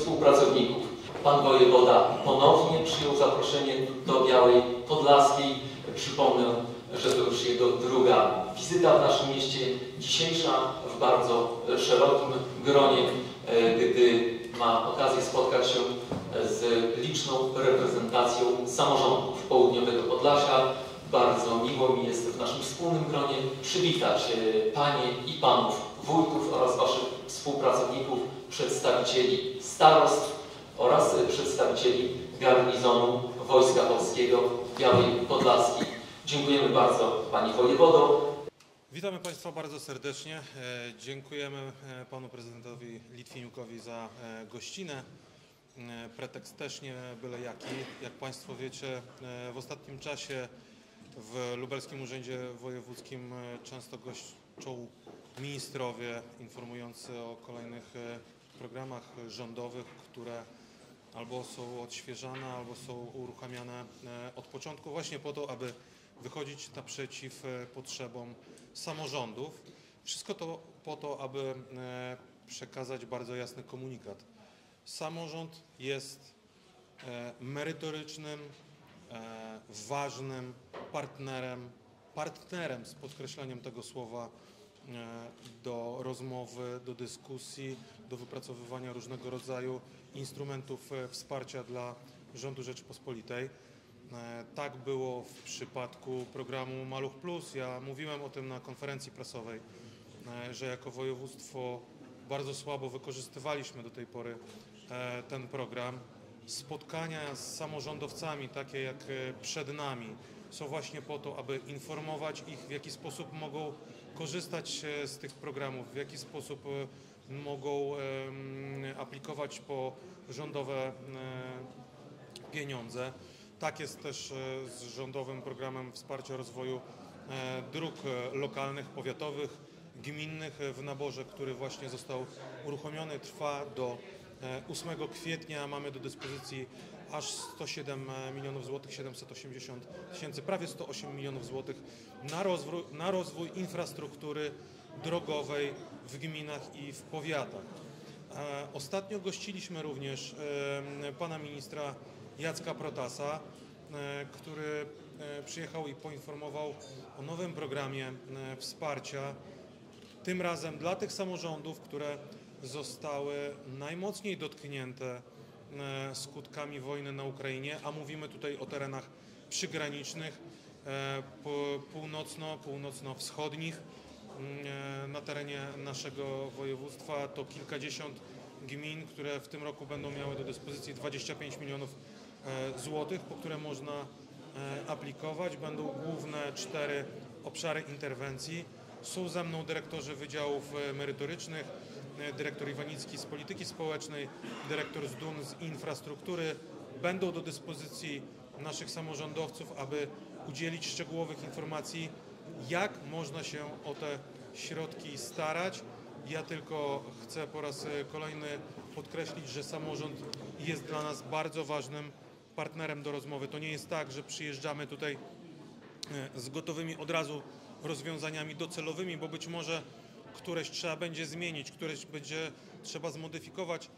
współpracowników. Pan wojewoda ponownie przyjął zaproszenie do Białej Podlaskiej. Przypomnę, że to już jego druga wizyta w naszym mieście. Dzisiejsza w bardzo szerokim gronie, e, gdy ma okazję spotkać się z liczną reprezentacją samorządów południowego Podlasia. Bardzo miło mi jest w naszym wspólnym gronie przywitać e, Panie i Panów wójtów oraz Waszych współpracowników, przedstawicieli starostw oraz przedstawicieli garnizonu Wojska Polskiego Białej Podlaskiej. Dziękujemy bardzo Pani Wojewodo. Witamy Państwa bardzo serdecznie. E, Dziękujemy e, Panu Prezydentowi Litwiniukowi za e, gościnę. Pretekst też nie byle jaki. Jak Państwo wiecie, w ostatnim czasie w Lubelskim Urzędzie Wojewódzkim często goszczą ministrowie informujący o kolejnych programach rządowych, które albo są odświeżane, albo są uruchamiane e, od początku właśnie po to, aby wychodzić naprzeciw e, potrzebom samorządów. Wszystko to po to, aby e, przekazać bardzo jasny komunikat. Samorząd jest merytorycznym, ważnym partnerem, partnerem z podkreśleniem tego słowa do rozmowy, do dyskusji, do wypracowywania różnego rodzaju instrumentów e, wsparcia dla rządu Rzeczypospolitej. E, Tak było w przypadku programu Maluch Plus. Ja mówiłem o tym na konferencji prasowej, e, że jako województwo bardzo słabo wykorzystywaliśmy do tej pory e, ten program. Spotkania z samorządowcami, takie jak e, przed nami, są właśnie po to, aby informować ich, w jaki sposób mogą korzystać z tych programów, w jaki sposób e, mogą aplikować po rządowe e, pieniądze. Tak jest też e, z rządowym programem wsparcia rozwoju dróg lokalnych, powiatowych, gminnych w naborze, który właśnie został uruchomiony, trwa do e, 8 kwietnia. Mamy do dyspozycji aż 107 milionów złotych, 780 tysięcy, prawie 108 milionów złotych na rozwój, na rozwój infrastruktury drogowej w gminach i w powiatach. E, Ostatnio gościliśmy również e, pana ministra Jacka Protasa, e, który e, przyjechał i poinformował o nowym programie e, wsparcia, tym razem dla tych samorządów, które zostały najmocniej dotknięte e, skutkami wojny na Ukrainie, a mówimy tutaj o terenach przygranicznych, e, północno, północno-wschodnich. Mm, e, Na terenie naszego województwa to kilkadziesiąt gmin, które w tym roku będą miały do dyspozycji 25 milionów e, złotych, po które można e, aplikować. Będą główne cztery obszary interwencji. Są ze mną dyrektorzy wydziałów e, merytorycznych, e, dyrektor Iwanicki z polityki społecznej, dyrektor z DUN z infrastruktury. Będą do dyspozycji naszych samorządowców, aby udzielić szczegółowych informacji, jak można się o te środki starać. Ja tylko chcę po raz kolejny podkreślić, że samorząd jest dla nas bardzo ważnym partnerem do rozmowy. To nie jest tak, że przyjeżdżamy tutaj e, z gotowymi od razu rozwiązaniami docelowymi, bo być może któreś trzeba będzie zmienić, któreś będzie trzeba zmodyfikować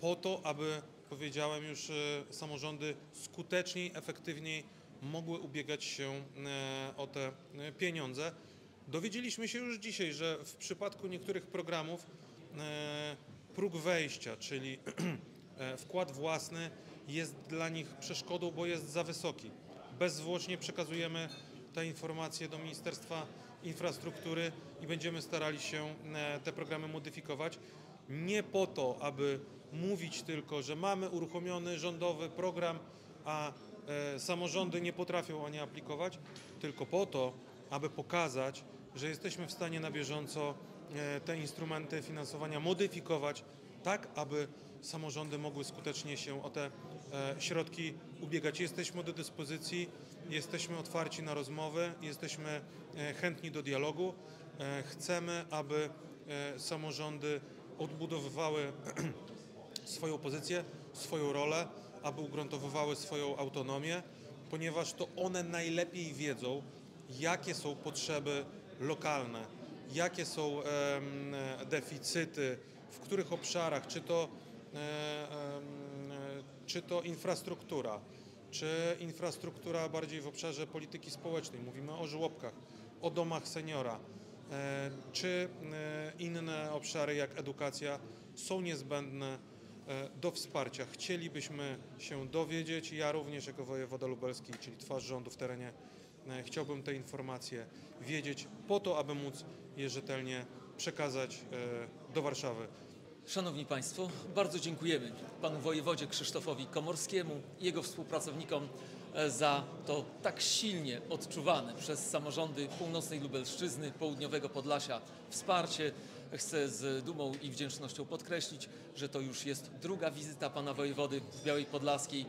po to, aby, powiedziałem już, e, samorządy skuteczniej, efektywniej mogły ubiegać się e, o te e, pieniądze. Dowiedzieliśmy się już dzisiaj, że w przypadku niektórych programów próg wejścia, czyli wkład własny jest dla nich przeszkodą, bo jest za wysoki. Bezzwłocznie przekazujemy te informacje do Ministerstwa Infrastruktury i będziemy starali się e, te programy modyfikować. Nie po to, aby mówić tylko, że mamy uruchomiony rządowy program, a e, samorządy nie potrafią ani aplikować, tylko po to, aby pokazać, że jesteśmy w stanie na bieżąco e, te instrumenty finansowania modyfikować tak, aby samorządy mogły skutecznie się o te e, środki ubiegać. Jesteśmy do dyspozycji, jesteśmy otwarci na rozmowy, jesteśmy e, chętni do dialogu. E, Chcemy, aby samorządy odbudowywały swoją pozycję, swoją rolę, aby ugruntowywały swoją autonomię, ponieważ to one najlepiej wiedzą, jakie są potrzeby lokalne, jakie są deficyty, w których obszarach, czy to, e, e, czy to infrastruktura, czy infrastruktura bardziej w obszarze polityki społecznej, mówimy o żłobkach, o domach seniora, e, czy inne obszary jak edukacja są niezbędne do wsparcia. Chcielibyśmy się dowiedzieć, ja również jako wojewoda lubelski, czyli twarz rządu w terenie, chciałbym te informacje wiedzieć po to, aby móc je rzetelnie przekazać do Warszawy. Szanowni Państwo, bardzo dziękujemy panu wojewodzie Krzysztofowi Komorskiemu i jego współpracownikom e, za to tak silnie odczuwane przez samorządy północnej Lubelszczyzny, południowego Podlasia wsparcie. Chcę z dumą i wdzięcznością podkreślić, że to już jest druga wizyta pana wojewody w Białej Podlaskiej.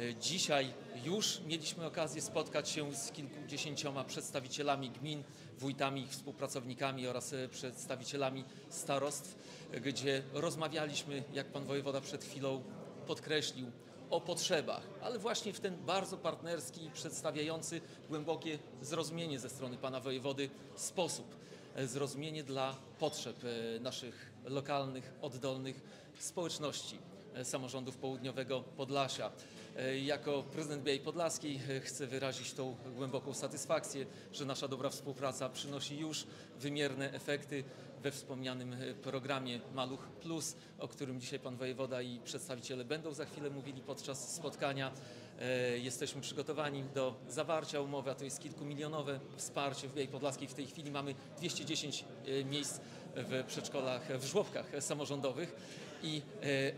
E, Dzisiaj już mieliśmy okazję spotkać się z kilkudziesięcioma przedstawicielami gmin, wójtami, ich współpracownikami oraz e, przedstawicielami starostw, e, gdzie rozmawialiśmy, jak pan wojewoda przed chwilą podkreślił, o potrzebach, ale właśnie w ten bardzo partnerski i przedstawiający głębokie zrozumienie ze strony pana wojewody sposób. Zrozumienie dla potrzeb naszych lokalnych, oddolnych społeczności samorządów południowego Podlasia. E, Jako prezydent Białej Podlaskiej e, chcę wyrazić tą głęboką satysfakcję, że nasza dobra współpraca przynosi już wymierne efekty we wspomnianym e, programie Maluch Plus, o którym dzisiaj pan wojewoda i przedstawiciele będą za chwilę mówili podczas spotkania. E, Jesteśmy przygotowani do zawarcia umowy, a to jest kilkumilionowe wsparcie w Białej Podlaskiej. W tej chwili mamy 210 e, miejsc w przedszkolach, w żłobkach samorządowych i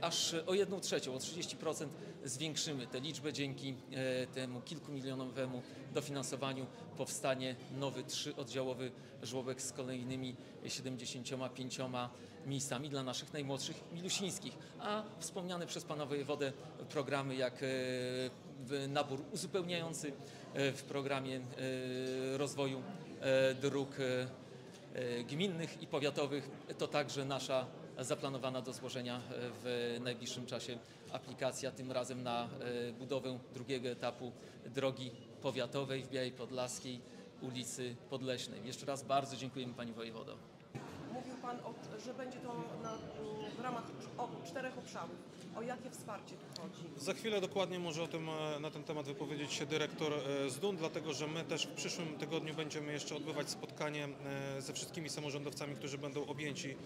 e, aż o 1 trzecią, o 30% zwiększymy tę liczbę. Dzięki e, temu kilkumilionowemu dofinansowaniu powstanie nowy trzyoddziałowy żłobek z kolejnymi 75 miejscami dla naszych najmłodszych milusińskich. A wspomniane przez pana wojewodę programy jak e, nabór uzupełniający w programie rozwoju dróg gminnych i powiatowych. To także nasza zaplanowana do złożenia e, w najbliższym czasie aplikacja, tym razem na e, budowę drugiego etapu drogi powiatowej w Białej Podlaskiej, ulicy Podleśnej. Jeszcze raz bardzo dziękujemy Pani Wojewodo. Mówił Pan, że będzie to na, w ramach czterech obszarów. O jakie wsparcie tu chodzi? Za chwilę dokładnie może o tym, e, na ten temat wypowiedzieć się dyrektor e, z DUN, dlatego że my też w przyszłym tygodniu będziemy jeszcze odbywać spotkanie e, ze wszystkimi samorządowcami, którzy będą objęci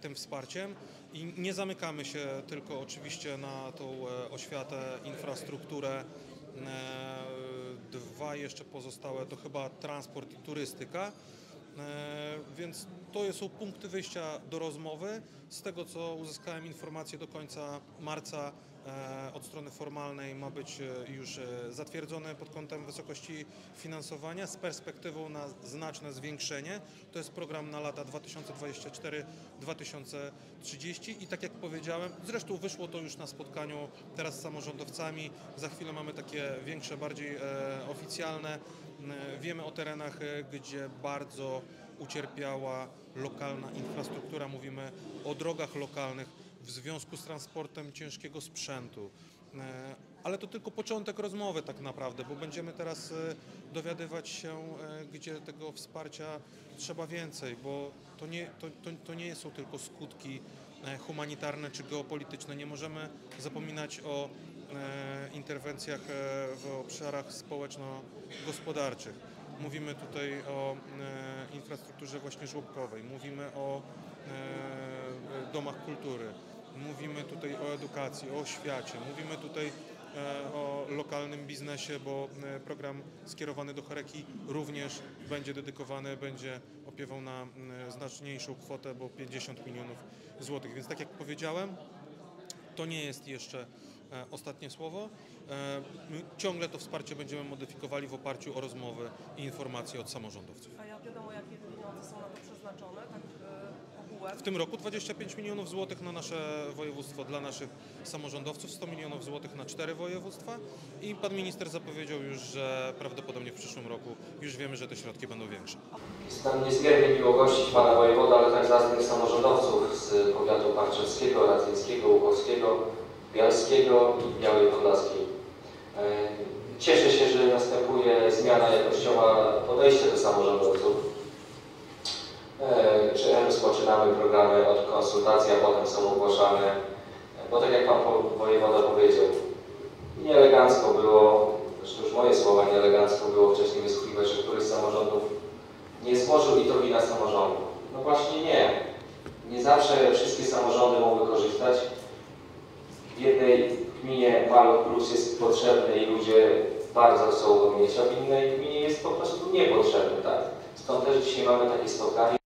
tym wsparciem i nie zamykamy się tylko oczywiście na tą oświatę, infrastrukturę. Dwa jeszcze pozostałe to chyba transport i turystyka. E, Więc to są punkty wyjścia do rozmowy. Z tego co uzyskałem informację do końca marca od strony formalnej ma być e, już e, zatwierdzone pod kątem wysokości finansowania z perspektywą na znaczne zwiększenie. To jest program na lata 2024-2030 i tak jak powiedziałem, zresztą wyszło to już na spotkaniu teraz z samorządowcami. Za chwilę mamy takie większe, bardziej e, oficjalne. E, Wiemy o terenach, e, gdzie bardzo ucierpiała lokalna infrastruktura. Mówimy o drogach lokalnych w związku z transportem ciężkiego sprzętu. E, Ale to tylko początek rozmowy tak naprawdę, bo będziemy teraz e, dowiadywać się, e, gdzie tego wsparcia trzeba więcej, bo to nie, to, to, to nie są tylko skutki humanitarne czy geopolityczne. Nie możemy zapominać o interwencjach w obszarach społeczno-gospodarczych. Mówimy tutaj o infrastrukturze właśnie żłobkowej, mówimy o domach kultury, mówimy tutaj o edukacji, o oświacie, mówimy tutaj e, o lokalnym biznesie, bo e, program skierowany do Choreki również będzie dedykowany, będzie opiewał na m, znaczniejszą kwotę, bo 50 milionów złotych. Więc tak jak powiedziałem, to nie jest jeszcze e, ostatnie słowo. E, ciągle to wsparcie będziemy modyfikowali w oparciu o rozmowy i informacje od samorządowców. A jak wiadomo, jakie pieniądze są na to przeznaczone, tak e? W tym roku 25 milionów złotych na nasze województwo dla naszych samorządowców, 100 milionów złotych na cztery województwa i pan minister zapowiedział już, że prawdopodobnie w przyszłym roku już wiemy, że te środki będą większe. Jest nam niezmiernie miło gościć Pana Wojewoda, ale także zacnych samorządowców z powiatu parczewskiego, radzyńskiego, łukowskiego, bialskiego i Białej Podlaskiej. Cieszę się, że następuje zmiana jakościowa podejścia do samorządowców. Czy rozpoczynamy programy od konsultacji, a potem są ogłaszane? Bo tak jak Pan wojewoda powiedział, nieelegancko było, zresztą już moje słowa, nieelegancko było wcześniej wysłuchiwać, że któryś z samorządów nie złożył i to wina samorządu. No właśnie nie. Nie zawsze wszystkie samorządy mogły korzystać. W jednej gminie Maluch Plus jest potrzebny i ludzie bardzo chcą go mieć, a w innej gminie jest po prostu niepotrzebny. Tak? Stąd też dzisiaj mamy takie spotkanie.